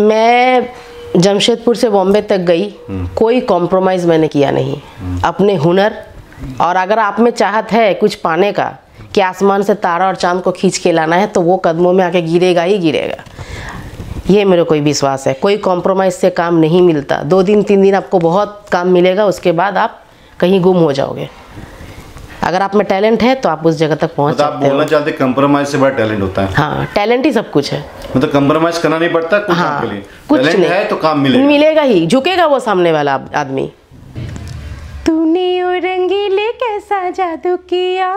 मैं जमशेदपुर से बॉम्बे तक गई कोई कॉम्प्रोमाइज़ मैंने किया नहीं। अपने हुनर और अगर आप में चाहत है कुछ पाने का कि आसमान से तारा और चाँद को खींच के लाना है तो वो कदमों में आके गिरेगा ही गिरेगा। ये मेरे कोई विश्वास है। कोई कॉम्प्रोमाइज़ से काम नहीं मिलता। दो दिन तीन दिन आपको बहुत काम मिलेगा उसके बाद आप कहीं गुम हो जाओगे। अगर आप में टैलेंट है तो आप उस जगह तक पहुँच मतलब आप सकते हो। बोलना चाहते कंप्रोमाइज से बड़ा टैलेंट होता है। हाँ टैलेंट ही सब कुछ है। मतलब कंप्रोमाइज करना नहीं पड़ता कुछ काम हाँ के लिए। कुछ नहीं। है तो काम मिलेगा। मिलेगा ही झुकेगा वो सामने वाला आदमी। तूने ओ रंगीले कैसा जादू किया?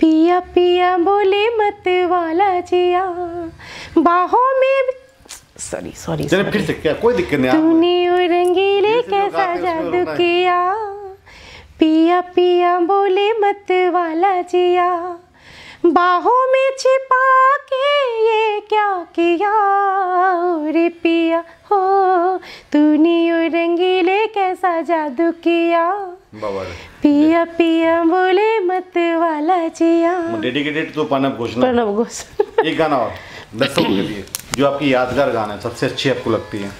पिया पिया बोले मत वाला जिया। बाहों में सॉरी सॉरी चलिए फिर से क्या? कोई दिक्कत नहीं आप तूने ओ रंगीले कैसा जादू किया? पिया पिया बोले मत वाला जिया। बाहों में छिपा के ये क्या किया? रे पिया हो तूने रंगीले कैसा जादू किया? पिया पिया बोले मत वाला जिया। डेडिकेटेड तो पाना घोषणा प्रणव घोष। एक गाना और। दर्शकों के लिए जो आपकी यादगार गाना है सबसे अच्छी आपको लगती हो।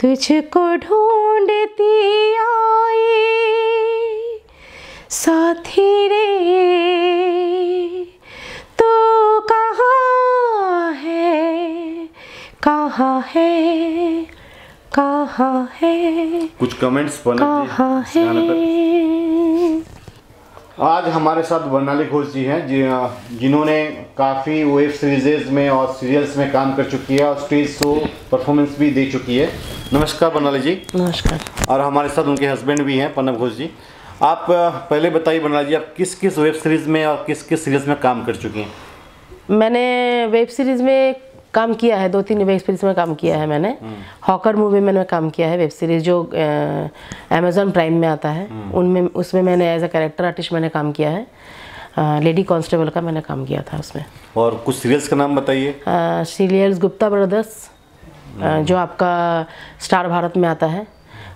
तुझको ढूंढती आई साथी रे। तू कहाँ है कहाँ है कहाँ है? कुछ कमेंट्स कहाँ है? आज हमारे साथ वर्णाली घोष जी हैं जि, जिन्होंने काफ़ी वेब सीरीजेज में और सीरियल्स में काम कर चुकी है और स्टेज शो परफॉर्मेंस भी दे चुकी है। नमस्कार वर्णाली जी। नमस्कार। और हमारे साथ उनके हस्बैंड भी हैं पन्नब घोष जी। आप पहले बताइए वर्णाली जी आप किस किस वेब सीरीज़ में और किस किस सीरीज़ में काम कर चुकी हैं? मैंने वेब सीरीज़ में काम किया है दो तीन वेब सीरीज़ में काम किया है मैंने। हॉकर मूवी में काम किया है वेब सीरीज़ जो अमेजोन प्राइम में आता है। उनमें उसमें मैंने एज अ कैरेक्टर आर्टिस्ट मैंने काम किया है। लेडी कांस्टेबल का मैंने काम किया था उसमें। और कुछ सीरियल्स का नाम बताइए। सीरियल्स गुप्ता ब्रदर्स जो आपका स्टार भारत में आता है।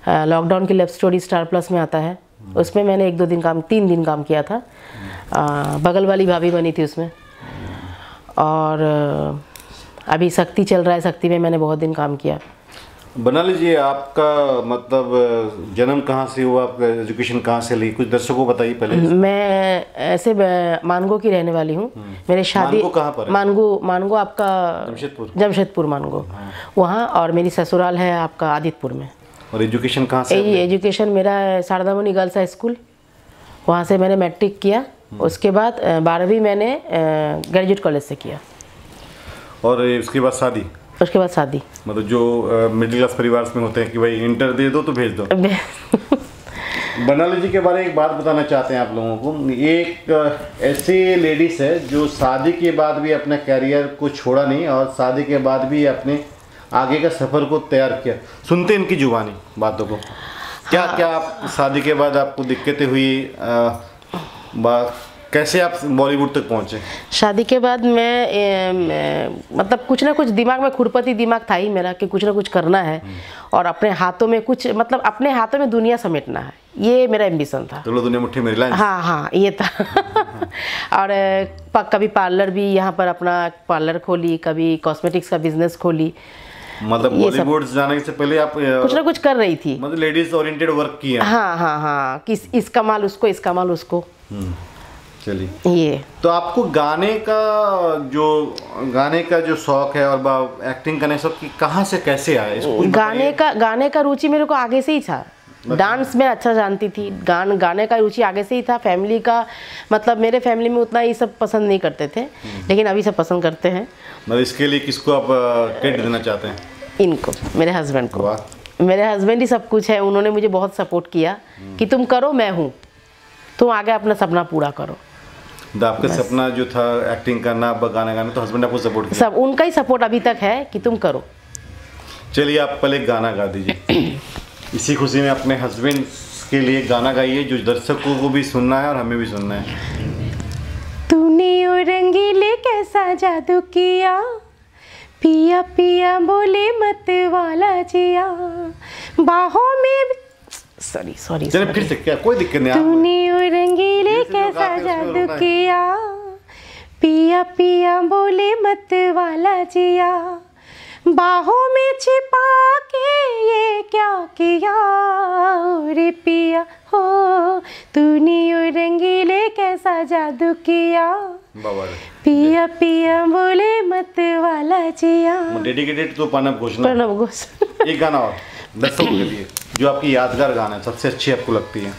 लॉकडाउन की लव स्टोरी स्टार प्लस में आता है। उसमें मैंने एक दो दिन काम तीन दिन काम किया था। अ, बगल वाली भाभी बनी थी उसमें। और अभी सख्ती चल रहा है सख्ती में मैंने बहुत दिन काम किया। बना लीजिए आपका मतलब जन्म कहाँ से हुआ? आपका एजुकेशन कहाँ से ली? कुछ दर्शकों को बताइए पहले। मैं ऐसे मानगो की रहने वाली हूँ। मेरे शादी मानगो कहाँ पर है? मानगो मानगो आपका जमशेदपुर। जमशेदपुर मानगो। वहाँ और मेरी ससुराल है आपका आदितपुर में। और एजुकेशन कहाँ से ए- एजुकेशन मेरा शारदामणि गर्ल्स हाई स्कूल। वहाँ से मैंने मैट्रिक किया। उसके बाद बारहवीं मैंने ग्रेजुएट कॉलेज से किया। और उसके बाद शादी? उसके बाद शादी। मतलब जो मिडिल क्लास परिवार में होते हैं कि भाई इंटर दे दो तो भेज दो। बनाली जी के बारे में एक बात बताना चाहते हैं आप लोगों को। एक ऐसी लेडीज़ है जो शादी के बाद भी अपने करियर को छोड़ा नहीं और शादी के बाद भी अपने आगे का सफ़र को तैयार किया। सुनते इनकी जुबानी बातों को। क्या हाँ। क्या आप शादी के बाद आपको दिक्कतें हुई? अ, बा- कैसे आप बॉलीवुड तक पहुँचे? शादी के बाद मैं, ए, मैं मतलब कुछ ना कुछ दिमाग में खुरपती दिमाग था ही मेरा कि कुछ ना कुछ करना है और अपने हाथों में कुछ मतलब अपने हाथों में दुनिया समेटना है। ये मेरा एम्बिशन था। चलो दुनिया मुट्ठी में हाँ हाँ ये था। और कभी पार्लर भी यहाँ पर अपना पार्लर खोली कभी कॉस्मेटिक्स का बिज़नेस खोली। मतलब बॉलीवुड जाने से पहले आप कुछ ना कुछ कर रही थी। मतलब लेडीज़ ओरिएंटेड वर्क किया। हाँ हाँ हाँ किस इसका माल उसको इसका माल उसको। चलिए। ये। तो आपको गाने का जो गाने का जो शौक है और एक्टिंग करने शौक कि कहाँ से कैसे आया? इसको गाने का गाने का रुचि मेरे को आगे से ही था। डांस में अच्छा जानती थी। गान गाने का रुचि आगे से ही था। फैमिली का मतलब मेरे फैमिली में उतना ये सब पसंद नहीं करते थे। लेकिन अभी सब पसंद करते हैं। मतलब इसके लिए किसको आप क्रेडिट देना चाहते हैं? इनको मेरे हस्बैंड को। मेरे हस्बैंड ही सब कुछ है। उन्होंने मुझे बहुत सपोर्ट किया कि तुम करो मैं हूँ। तुम आगे अपना सपना पूरा करो। तो आपका सपना जो था एक्टिंग करना गाना गाना तो हस्बैंड आपको सपोर्ट किया? सब उनका ही सपोर्ट अभी तक है कि तुम करो। चलिए आप पहले गाना गा दीजिए। इसी खुशी में अपने हस्बैंड के लिए गाना गाइए जो दर्शकों को भी सुनना है और हमें भी सुनना है। तूने रंगीले कैसा जादू किया? पिया पिया बोले मत वाला जिया। बाहों में सॉरी सॉरी चलिए फिर से क्या कोई दिक्कत नहीं तूने रंगीले कैसा जादू किया? पिया पिया बोले मत वाला जिया। बाहों में छिपा के ये क्या किया? रे पिया हो तूने रंगीले कैसा जादू किया? पिया पिया बोले मत वाला जिया। डेडिकेटेड तो पानब घोषणा। प्रणव घोष एक गाना और दर्शकों के लिए जो आपकी यादगार गाना है सबसे अच्छी आपको लगती है।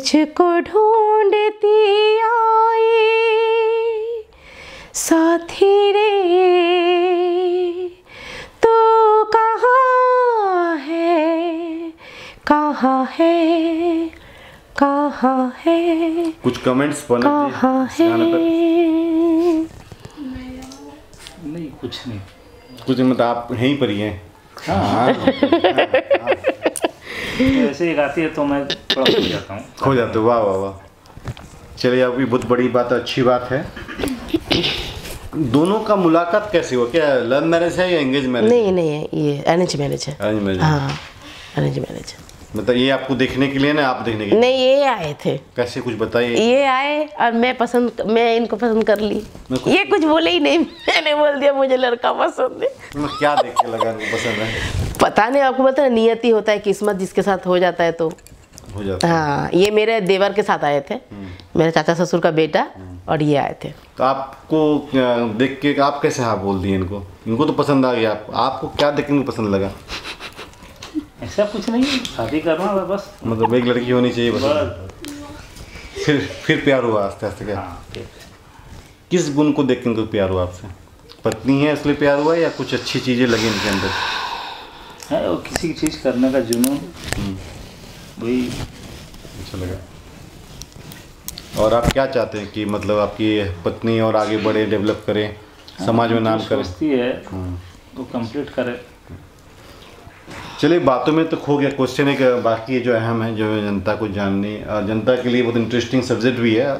तुझको ढूंढती आई साथी रे तू कहाँ है? कहाँ है? कहाँ है? कुछ कमेंट्स कहाँ है नहीं कुछ नहीं। कुछ मतलब आप यहीं पर ही हैं हाँ। ऐसे ही गाती है तो मैं थोड़ा खो जाता हूँ हो जाते हो, वाह वाह वाह। चलिए अभी बहुत बड़ी बात अच्छी बात है। दोनों का मुलाकात कैसे हुआ? क्या लव मैरिज है या एंगेज मैरिज नहीं नहीं है ये अरेंज मैरिज है। अरेंज मैरिज हाँ। अरेंज मैरिज है। मतलब ये आपको देखने के लिए ना आप देखने के लिए? नहीं ये आए थे। कैसे कुछ बताइए। ये आए और मैं पसंद मैं इनको पसंद कर ली। कुछ- ये कुछ बोले ही नहीं। मैंने बोल दिया मुझे लड़का पसंद है। क्या देख के लगा पसंद है? पता नहीं आपको पता है नियति होता है किस्मत जिसके साथ हो जाता है तो। हो जाता हाँ। ये मेरे देवर के साथ आए थे। मेरे चाचा ससुर का बेटा और ये आए थे। तो आपको देख के आप कैसे हाँ बोल दिए इनको? इनको तो पसंद आ गया। आप, आपको क्या देख के पसंद लगा? ऐसा कुछ नहीं शादी करना बस। मतलब एक लड़की होनी चाहिए बस। बस। फिर फिर प्यार हुआ आस्ते आस्ते क्या? हाँ किस गुण को देख के इनको प्यार हुआ आपसे? पत्नी है इसलिए प्यार हुआ या कुछ अच्छी चीज़ें लगी इनके अंदर? है और किसी चीज़ करने का जुनून। वही। अच्छा लगा। और आप क्या चाहते हैं कि मतलब आपकी पत्नी और आगे बढ़े डेवलप करें समाज में नाम करें? सोचती है वो कंप्लीट करें। चलिए बातों में तो खो गया। क्वेश्चन एक बाकी जो अहम है जो जनता को जाननी और जनता के लिए बहुत इंटरेस्टिंग सब्जेक्ट भी है।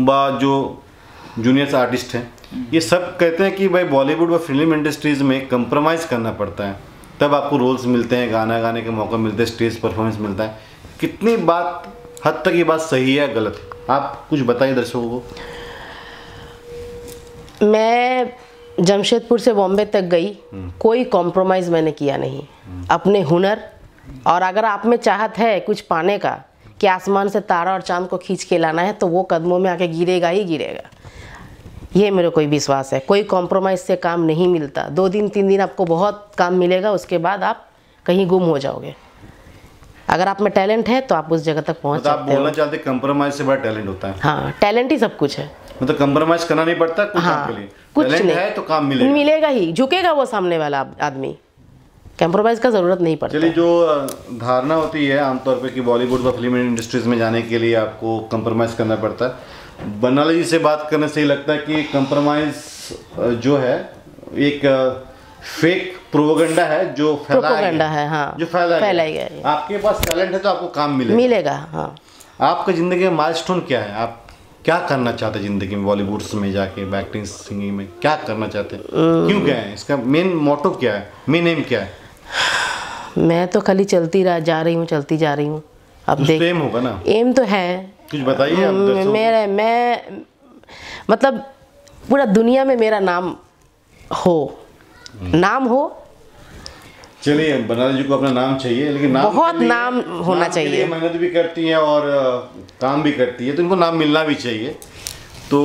बा जो जूनियर्स आर्टिस्ट हैं ये सब कहते हैं कि भाई बॉलीवुड व फ़िल्म इंडस्ट्रीज़ में कंप्रोमाइज़ करना पड़ता है। तब आपको रोल्स मिलते हैं गाना गाने के मौका मिलते हैं स्टेज परफॉर्मेंस मिलता है। कितनी बात हद तक ये बात सही है गलत है? आप कुछ बताइए दर्शकों को। मैं जमशेदपुर से बॉम्बे तक गई कोई कॉम्प्रोमाइज़ मैंने किया नहीं। अपने हुनर और अगर आप में चाहत है कुछ पाने का कि आसमान से तारा और चाँद को खींच के लाना है तो वो कदमों में आके गिरेगा ही गिरेगा। ये मेरे कोई विश्वास है। कोई कॉम्प्रोमाइज़ से काम नहीं मिलता। दो दिन तीन दिन आपको बहुत काम मिलेगा उसके बाद आप कहीं गुम हो जाओगे। अगर आप में टैलेंट है तो आप उस जगह तक पहुँच मतलब सकते बोलना हो चाहते कंप्रोमाइज से बड़ा टैलेंट होता है। हाँ टैलेंट ही सब कुछ है। मतलब कंप्रोमाइज करना नहीं पड़ता कुछ काम के लिए। कुछ नहीं। है तो काम मिलेगा। मिलेगा ही। झुकेगा वो सामने वाला आदमी। कंप्रोमाइज का ज़रूरत नहीं पड़ता। चलिए जो धारणा होती है आमतौर पे कि बॉलीवुड व फ़िल्म इंडस्ट्रीज़ में जाने के लिए आपको कंप्रोमाइज़ करना पड़ता है। बनाला जी से बात करने से ही लगता है कि कंप्रोमाइज़ जो है एक फेक प्रोपोगंडा है जो Propaganda है, हाँ। जो फैलाया फैलाया गया है। आपके पास टैलेंट है तो आपको काम मिलेगा। मिलेगा हाँ। आपका ज़िंदगी में माइलस्टोन क्या है? आप क्या करना चाहते हैं ज़िंदगी में बॉलीवुड में जाके एक्टिंग सिंगिंग में? क्या करना चाहते हैं? क्यों गए हैं? इसका मेन मोटो क्या है? मेन एम क्या है? मैं तो खाली चलती रह जा रही हूँ चलती जा रही हूँ। अब देख तो aim होगा ना। एम तो है। कुछ बताइए को। मेरे मैं मतलब पूरा दुनिया में मेरा नाम हो। नाम हो चलिए बनारस जी को अपना नाम चाहिए लेकिन नाम बहुत नाम होना नाम चाहिए। मेहनत भी करती हैं और काम भी करती है तो इनको नाम मिलना भी चाहिए तो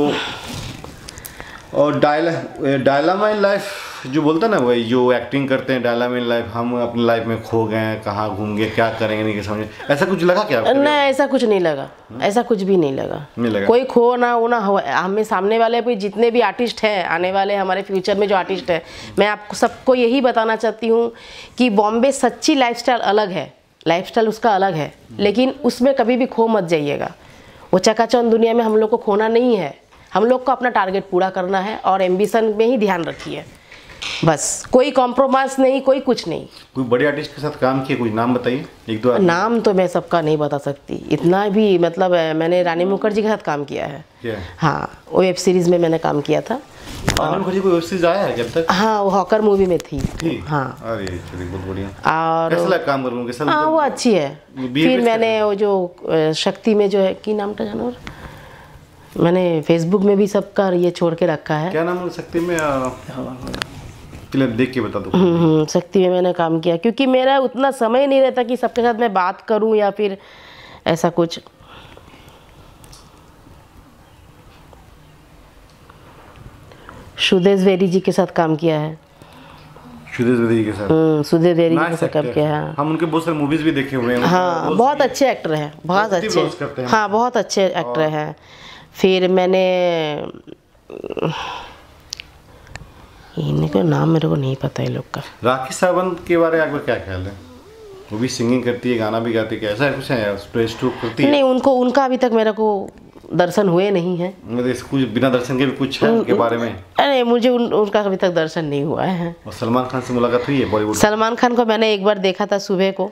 और डायला डायलामा इन लाइफ जो बोलता हैं ना वही जो एक्टिंग करते हैं डायलामा इन लाइफ हम अपनी लाइफ में खो गए हैं कहाँ घूम गए क्या करेंगे नहीं समझे। ऐसा कुछ लगा क्या? नहीं ऐसा कुछ नहीं लगा। ऐसा कुछ भी नहीं लगा। नहीं लगा। कोई खो ना हो ना हो हमें सामने वाले भी जितने भी आर्टिस्ट हैं आने वाले हमारे फ्यूचर में जो आर्टिस्ट हैं मैं आपको सबको यही बताना चाहती हूँ कि बॉम्बे सच्ची लाइफस्टाइल अलग है। लाइफस्टाइल उसका अलग है। लेकिन उसमें कभी भी खो मत जाइएगा। वो चकाचौंध दुनिया में हम लोग को खोना नहीं है। हम लोग को अपना टारगेट पूरा करना है और एम्बिशन में ही ध्यान रखिए। बस। कोई कॉम्प्रोमाइज़ नहीं कोई कुछ नहीं। कोई बड़े आर्टिस्ट के साथ काम किए कुछ नाम बताइए एक दो नाम तो मैं सबका नहीं बता सकती। इतना भी मतलब मैंने रानी मुखर्जी के साथ काम किया है। हाँ वो वेब सीरीज़ में मैंने काम किया था। रानी मुखर्जी कोई वेब सीरीज़ आया है अब तक? हाँ वो हॉकर मूवी में थी। थी? हाँ। अरे बहुत बढ़िया। और कैसा लगा काम करूँ कैसा हाँ वो अच्छी है। फिर मैंने वो जो शक्ति में जो है की नाम था जानवर? मैंने फेसबुक में भी सबका ये छोड़ के रखा है। क्या नाम सकती में? चलिए देख के बता दो। हम्म, हम्म, शक्ति में मैंने काम किया क्योंकि मेरा उतना समय नहीं रहता कि सबके साथ मैं बात करूँ या फिर ऐसा कुछ। सुदेश वेरी जी के साथ काम किया है। सुदेश वेदी के साथ? हम्म, सुदेश वेरी जी के साथ काम किया है। हम उनके बहुत सारे मूवीज़ भी देखे हुए हैं हाँ बहुत अच्छे एक्टर हैं बहुत अच्छे। हैं। हाँ बहुत अच्छे एक्टर हैं। फिर मैंने इनका नाम मेरे को नहीं पता है लोग का। राखी सावंत के बारे में आपका क्या ख्याल है? वो भी सिंगिंग करती है गाना भी गाती है ऐसा कुछ है? स्ट्रेस स्ट्रोक करती है? नहीं उनको उनका अभी तक मेरे को दर्शन हुए नहीं है। मतलब कुछ बिना दर्शन के भी कुछ है उनके बारे में? अरे मुझे उन, उनका अभी तक दर्शन नहीं हुआ है। और सलमान खान से मुलाकात हुई है बॉलीवुड सलमान खान को मैंने एक बार देखा था सुबह को।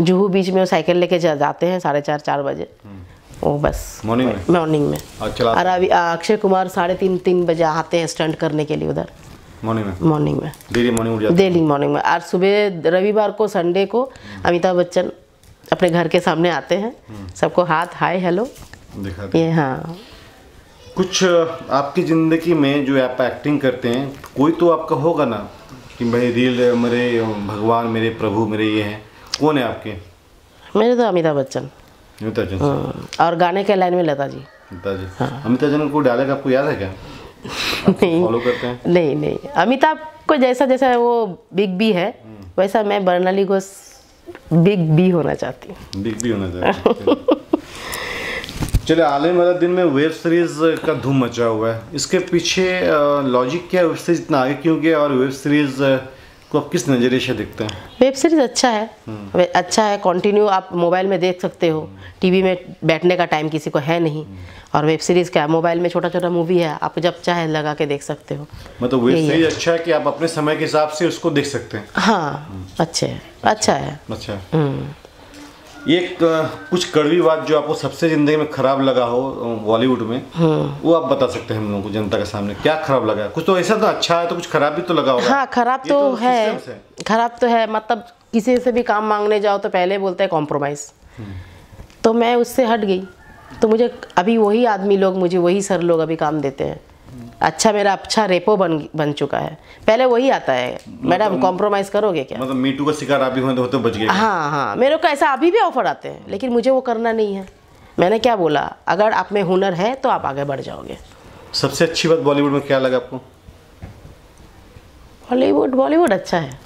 जुहू बीच में वो साइकिल लेके जाते हैं साढ़े चार चार बजे। वो बस। मॉर्निंग में? मॉर्निंग में। और अभी अक्षय कुमार साढ़े तीन तीन बजे आते हैं स्टंट करने के लिए उधर। मॉर्निंग में मॉर्निंग में डेली मॉर्निंग उठ जाती डेली मॉर्निंग में और सुबह रविवार को संडे को अमिताभ बच्चन अपने घर के सामने आते हैं। सबको हाथ हाय हेलो है ये हाँ। कुछ आपकी ज़िंदगी में जो आप एक्टिंग करते हैं कोई तो आपका होगा ना कि भाई रियल मेरे भगवान मेरे प्रभु मेरे ये हैं। कौन है आपके? मेरे तो अमिताभ बच्चन। अमिताभ बच्चन हम्म, और गाने के लाइन में लता जी। अमिताभ जी। अमिताभ बच्चन को डायलॉग आपको याद है क्या? नहीं। फॉलो करते हैं? नहीं नहीं। अमिताभ को जैसा जैसा वो बिग बी है वैसा मैं बर्नाली को बिग बी होना चाहती हूँ। बिग बी होना चाहिए चलिए आलिम वाला दिन में वेब सीरीज़ का धूम मचा हुआ है। इसके पीछे लॉजिक क्या है? वेब सीरीज़ इतना आगे क्यों गया? और वेब सीरीज़ को आप किस नज़रिए से देखते हैं? वेब सीरीज़ अच्छा है। अच्छा है कंटिन्यू आप मोबाइल में देख सकते हो। टीवी में बैठने का टाइम किसी को है नहीं। और वेब सीरीज़ क्या है? मोबाइल में छोटा छोटा मूवी है आप जब चाहे लगा के देख सकते हो। मतलब वेब सीरीज़ अच्छा है कि आप अपने समय के हिसाब से उसको देख सकते हैं? हाँ अच्छे है। अच्छा है। अच्छा। हम्म। एक कुछ कड़वी बात जो आपको सबसे ज़िंदगी में खराब लगा हो बॉलीवुड में वो आप बता सकते हैं हम लोगों को जनता के सामने। क्या खराब लगा? कुछ तो ऐसा तो अच्छा है तो कुछ खराब भी तो लगा होगा। हाँ खराब तो, तो है। है। खराब तो है मतलब किसी से भी काम मांगने जाओ तो पहले बोलते हैं कॉम्प्रोमाइज़ तो मैं उससे हट गई। तो मुझे अभी वही आदमी लोग मुझे वही सर लोग अभी काम देते हैं। अच्छा मेरा अच्छा रेपो बन बन चुका है। पहले वही आता है। मैडम कॉम्प्रोमाइज़ करोगे क्या? मतलब मीटू का शिकार आप भी हुए तो होते बच गए। हाँ हाँ। मेरे को ऐसा अभी भी ऑफ़र आते हैं लेकिन मुझे वो करना नहीं है। मैंने क्या बोला? अगर आप में हुनर है तो आप आगे बढ़ जाओगे। सबसे अच्छी बात बॉलीवुड में क्या लगा आपको? बॉलीवुड बॉलीवुड अच्छा है।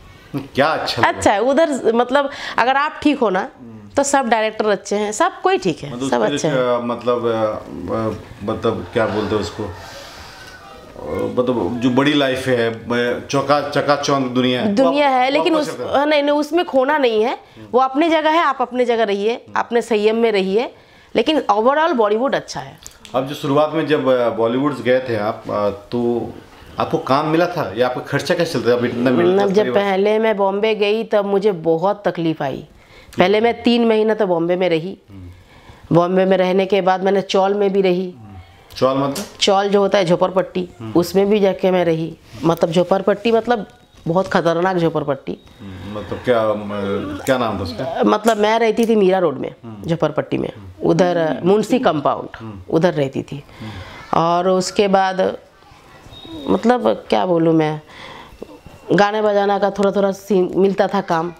क्या अच्छा अच्छा है उधर मतलब अगर आप ठीक हो ना तो सब डायरेक्टर अच्छे हैं सब कोई ठीक है मतलब सब अच्छे हैं। मतलब मतलब क्या बोलते हैं उसको? मतलब जो बड़ी लाइफ है ब- चौका चकाचौंध दुनिया है दुनिया है लेकिन उस हाँ, नहीं नहीं उसमें खोना नहीं है। वो अपने जगह है आप अपने जगह रहिए अपने संयम में रहिए लेकिन ओवरऑल बॉलीवुड अच्छा है। अब जो शुरुआत में जब बॉलीवुड गए थे आप तो आपको काम मिला था? या आपका खर्चा कैसे चलता था? इतना जब पहले मैं बॉम्बे गई तब मुझे बहुत तकलीफ़ आई। पहले मैं तीन महीना तो बॉम्बे में रही। बॉम्बे में रहने के बाद मैंने चौल में भी रही। चौल मतलब? चौल जो होता है झोपड़पट्टी उसमें भी जाके मैं रही। मतलब झोपड़पट्टी मतलब बहुत खतरनाक झोपड़पट्टी मतलब क्या क्या नाम था उसका? मतलब मैं रहती थी मीरा रोड में झोपड़पट्टी में। उधर मुंशी कंपाउंड उधर रहती थी। और उसके बाद मतलब क्या बोलूँ मैं गाने बजाना का थोड़ा थोड़ा सीन मिलता था काम।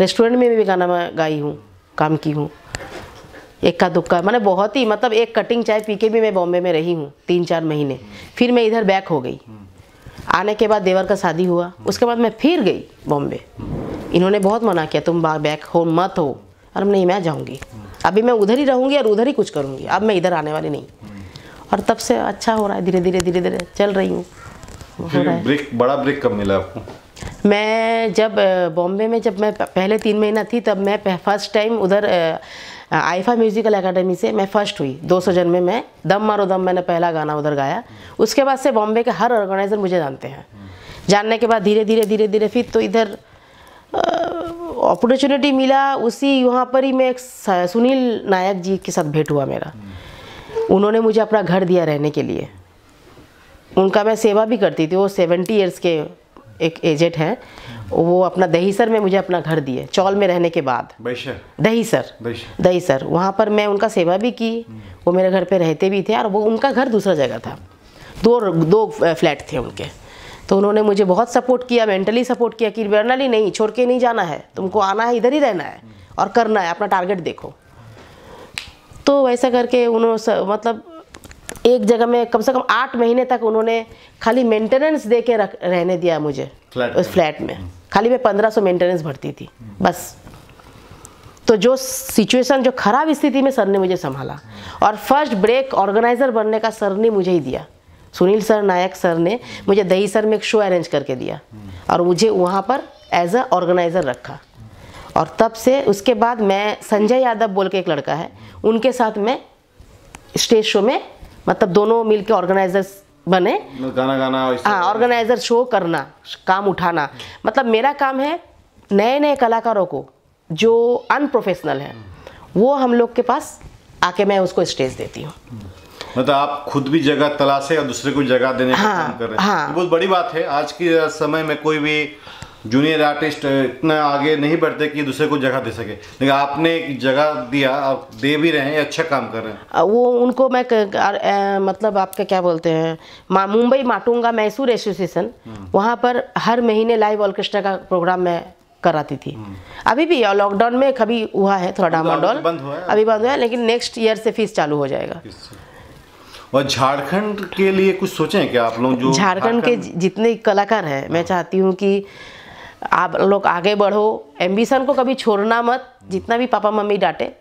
रेस्टोरेंट में भी गाना मैं गाई हूँ काम की हूँ। इक्का दुक्का मैंने बहुत ही मतलब एक कटिंग चाय पी के भी मैं बॉम्बे में रही हूँ तीन चार महीने। फिर मैं इधर बैक हो गई। आने के बाद देवर का शादी हुआ। उसके बाद मैं फिर गई बॉम्बे। इन्होंने बहुत मना किया तुम बैक हो मत हो। और नहीं मैं जाऊँगी। अभी मैं उधर ही रहूँगी और उधर ही कुछ करूँगी। अब मैं इधर आने वाली नहीं। और तब से अच्छा हो रहा है धीरे धीरे धीरे धीरे चल रही हूँ। ब्रेक बड़ा ब्रेक कब मिला आपको? मैं जब बॉम्बे में जब मैं पहले तीन महीना थी तब मैं फ़र्स्ट टाइम उधर आईफा म्यूजिकल एकेडमी से मैं फ़र्स्ट हुई 200 जन में मैं दम मारो दम मैंने पहला गाना उधर गाया। उसके बाद से बॉम्बे के हर ऑर्गेनाइज़र मुझे जानते हैं। जानने के बाद धीरे धीरे धीरे धीरे फिर तो इधर अपॉर्चुनिटी मिला, उसी वहाँ पर ही मैं एक सुनील नायक जी के साथ भेंट हुआ मेरा। उन्होंने मुझे अपना घर दिया रहने के लिए। उनका मैं सेवा भी करती थी, वो सेवेंटी ईयर्स के एक एजेंट हैं वो अपना दहीसर में मुझे अपना घर दिए चौल में रहने के बाद। दहीसर? दहीसर। वहाँ पर मैं उनका सेवा भी की वो मेरे घर पे रहते भी थे और वो उनका घर दूसरा जगह था। दो दो फ्लैट थे उनके। तो उन्होंने मुझे बहुत सपोर्ट किया मेंटली सपोर्ट किया कि वर्नली नहीं छोड़ के नहीं जाना है। तुमको आना है इधर ही रहना है और करना है अपना टारगेट देखो। तो वैसा करके उन्होंने मतलब एक जगह में कम से कम आठ महीने तक उन्होंने खाली मेंटेनेंस दे के रख रहने दिया मुझे। फ्लैट उस फ्लैट में। खाली मैं पंद्रह सौ मेंटेनेंस भरती थी। बस। तो जो सिचुएशन जो खराब स्थिति में सर ने मुझे संभाला। और फ़र्स्ट ब्रेक ऑर्गेनाइजर बनने का सर ने मुझे ही दिया। सुनील सर नायक सर ने मुझे दही सर में एक शो अरेंज करके दिया। और मुझे वहाँ पर एज अ ऑर्गेनाइजर रखा। और तब से उसके बाद मैं संजय यादव बोल के एक लड़का है उनके साथ मैं स्टेज शो में मतलब दोनों मिल के ऑर्गेनाइजर्स बने गाना गाना हाँ ऑर्गेनाइजर शो करना काम उठाना। मतलब मेरा काम है नए नए कलाकारों को जो अनप्रोफेशनल है वो हम लोग के पास आके मैं उसको स्टेज देती हूँ। मतलब आप खुद भी जगह तलाशे और दूसरे को जगह देने का हाँ, काम कर रहे हैं। हाँ। ये बहुत बड़ी बात है आज के समय में कोई भी जूनियर आर्टिस्ट इतना आगे नहीं बढ़ते कि दूसरे को जगह दे सके। लेकिन आपने एक जगह दिया आप दे भी रहे हैं अच्छा काम कर रहे हैं। वो उनको मैं क, अ, अ, मतलब आपका क्या बोलते हैं मा, मुंबई माटुंगा मैसूर एसोसिएशन वहाँ पर हर महीने लाइव ऑर्केस्ट्रा का प्रोग्राम मैं कराती थी। अभी भी लॉकडाउन में कभी हुआ है थोड़ा डामाडोल अभी बंद हुआ है? अभी बंद हुआ है लेकिन नेक्स्ट ईयर से फ़ीस चालू हो जाएगा। और झारखंड के लिए कुछ सोचे क्या आप लोग जो झारखंड के जितने कलाकार हैं मैं चाहती हूँ कि आप लोग आगे बढ़ो। एम्बिशन को कभी छोड़ना मत। जितना भी पापा मम्मी डांटे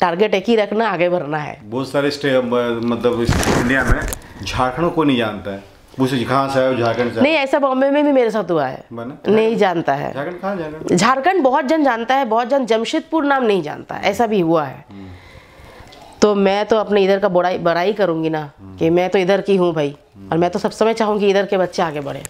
टारगेट एक ही रखना आगे बढ़ना है। बहुत सारे स्टे मतलब इंडिया में झारखंड को नहीं जानता है। कहाँ से आए झारखंड नहीं ऐसा बॉम्बे में भी मेरे साथ हुआ है? नहीं जानता है। झारखंड झारखंड? झारखंड बहुत जन जानता है बहुत जन जमशेदपुर नाम नहीं जानता ऐसा भी हुआ है। तो मैं तो अपने इधर का बड़ाई बड़ाई करूँगी ना कि मैं तो इधर की हूँ भाई। और मैं तो सब समय चाहूँगी इधर के बच्चे आगे बढ़े।